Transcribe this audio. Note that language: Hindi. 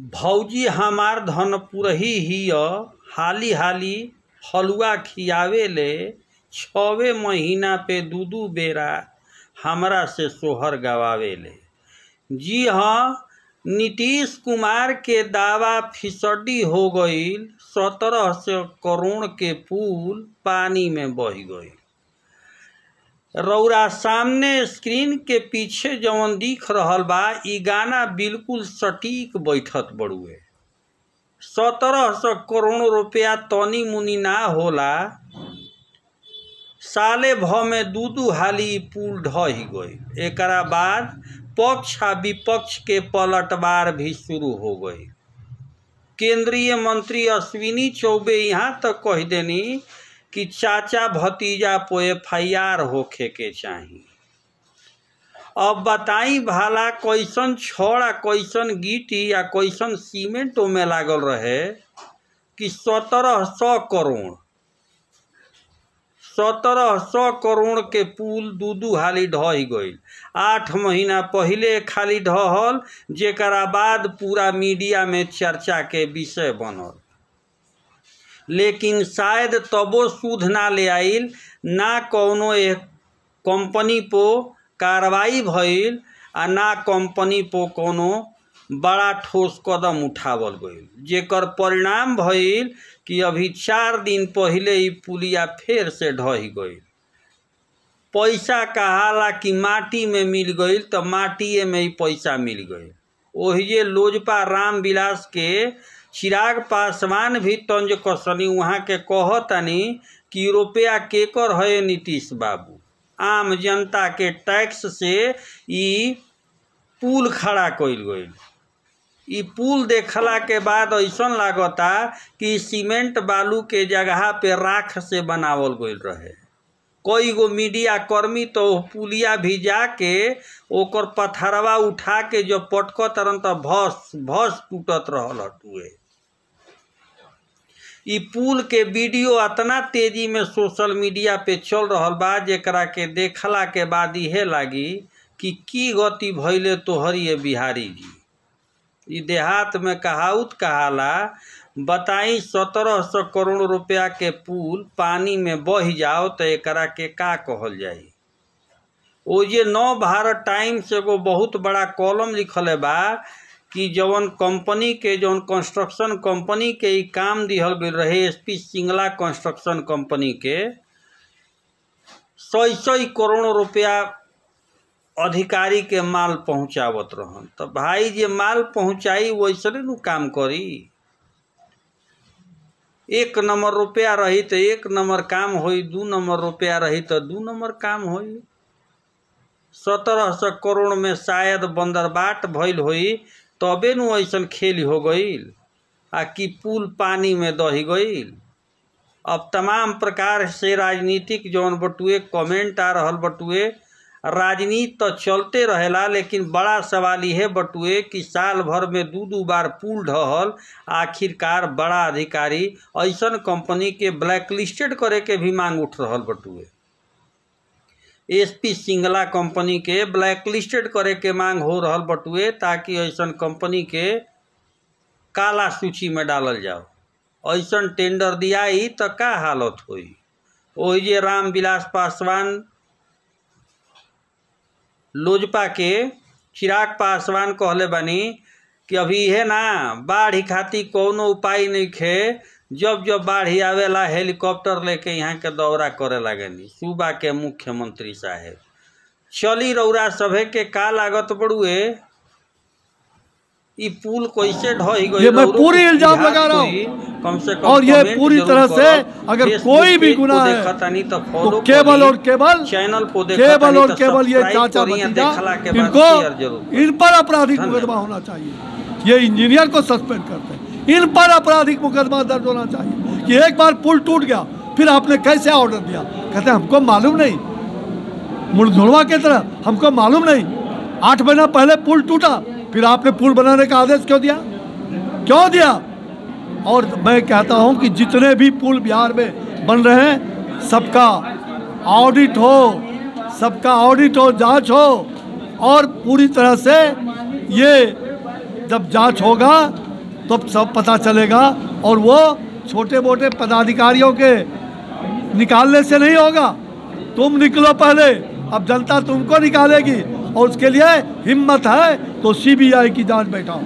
भौजी हमार धनपुरही हिय, हाली हाली हलुआ खियावेले छवे महीना पे दू दू बेरा हमरा से सोहर गवावेले जी हाँ नीतीश कुमार के दावा फिसड्डी हो गईल सत्रह सौ करोड़ के पुल पानी में बह गईल रौरा सामने स्क्रीन के पीछे जवन दिख रहल बा गाना बिल्कुल सटीक बैठत बड़ुए। सत्रह सौ करोड़ रुपया तनी मुनी ना होला। साले भ में दू दू हाली पुल ढह गई। एकरा बाद पक्ष आ विपक्ष के पलटवार भी शुरू हो गई। केंद्रीय मंत्री अश्विनी चौबे यहाँ तक कह देनी कि चाचा भतीजा पे एफ़ आई आर होखे के चाही। अब बताई भाला कैसन छड़, कैसन गिटी या कैसन सीमेंट में लागल रहे कि सत्रह सौ करोड़। सत्रह सौ करोड़ के पुल दू दू हाली ढह गई आठ महीना पहले खाली ढहल, जेकरा बाद पूरा मीडिया में चर्चा के विषय बनल। लेकिन शायद तबो सूद ना ले आइल, ना कौनो एक कंपनी पो कार्रवाई भइल, आ ना कंपनी पो कोनो बड़ा ठोस कदम उठावल गई जेकर परिणाम भइल कि अभी चार दिन पहले ही पुलिया फिर से ढह गई पैसा कहाला कि माटी में मिल गई तो माटिए में ही पैसा मिल गईल ओहिजे लोजपा राम विलास के चिराग पासवान भी तंज कसनी वहाँ के कहतनी कि रुपया केकर है नीतीश बाबू? आम जनता के टैक्स से ई पुल खड़ा कल गई ई पुल देखला के बाद ऐसन लागता कि सीमेंट बालू के जगह पे राख से बनावल गई रहे। कई गो मीडिया कर्मी तो पुलिया भी जाके ओकर पथरवा उठा के जो पटक तरन त भस भस टूटत रहल हटुए ई पुल के वीडियो अतना तेज़ी में सोशल मीडिया पे चल रहा बा, जेकरा के देखला के बाद इहे लगी कि की गति भैले तोहरी बिहारी जी। ई देहात में कहाउत कहाला बताई सत्रह सौ करोड़ रुपया के पुल पानी में बह जाओ तो एकरा के का कहल जाई? ओ जे नौ भारत टाइम्स एगो बहुत बड़ा कॉलम लिखल बा कि जवन कंपनी के, जवन कंस्ट्रक्शन कंपनी के काम दिहल गई रहे एसपी सिंगला कंस्ट्रक्शन कंपनी के, सौ सौ करोड़ रुपया अधिकारी के माल पहुंचावत रहन। तो भाई जे माल पहुँचाई वैसे न काम करी? एक नंबर रुपया रही तो एक नंबर काम होई, दू नंबर रुपया रही तो दू नंबर काम होई। सत्रह सौ करोड़ में शायद बंदरबाट भइल होई तबे नु ऐसन खेल हो गईल आ कि पुल पानी में दही गईल अब तमाम प्रकार से राजनीतिक जौन बटुए, कमेंट आ रहल बटुए राजनीति तो चलते रहेला, लेकिन बड़ा सवाल यह बटुए कि साल भर में दू दू बार पुल ढहल, आखिरकार बड़ा अधिकारी ऐसन कंपनी के ब्लैकलिस्टेड करे के भी मांग उठ रहा बटुए। एसपी सिंगला कंपनी के ब्लैकलिस्टेड करे के मांग हो रहा बटुए ताकि ऐसा कंपनी के काला सूची में डालल जाओ। ऐसा टेंडर दियाई तो का हालत होई? ओही जे राम विलास पासवान लोजपा के चिराग पासवान कहले बानी कि अभी है ना, बाढ़ खाती कोनो उपाय नहीं खे। जब जब बाढ़ आवेला, हेलीकॉप्टर लेके यहाँ के दौरा करे लागनी, सूबा के मुख्यमंत्री साहेब। चली रौरा सभे के का लागत बड़ुए पुल कैसे ढह गई ये मैं पूरी इल्ज़ाम लगा रहा हूँ। कम से कम और ये पूरी तरह से अगर कोई भी गुनाह है, तो तो केवल और केवल चैनल को केवल और केवल ये चाचा भतीजा इनको। इन पर आपराधिक मुकदमा होना चाहिए। ये इंजीनियर को सस्पेंड करते हैं। इन पर आपराधिक मुकदमा दर्ज होना चाहिए कि एक बार पुल टूट गया फिर आपने कैसे ऑर्डर दिया? कहते हमको मालूम नहीं। मुड़धुड़वा की तरह हमको मालूम नहीं। आठ महीना पहले पुल टूटा फिर आपने पुल बनाने का आदेश क्यों दिया? क्यों दिया? और मैं कहता हूँ कि जितने भी पुल बिहार में बन रहे हैं, सबका ऑडिट हो, सबका ऑडिट हो, जाँच हो, और पूरी तरह से ये जब जाँच होगा तो सब पता चलेगा और वो छोटे मोटे पदाधिकारियों के निकालने से नहीं होगा। तुम निकलो पहले, अब जनता तुमको निकालेगी। और उसके लिए हिम्मत है तो सीबीआई की जाँच बैठाओ।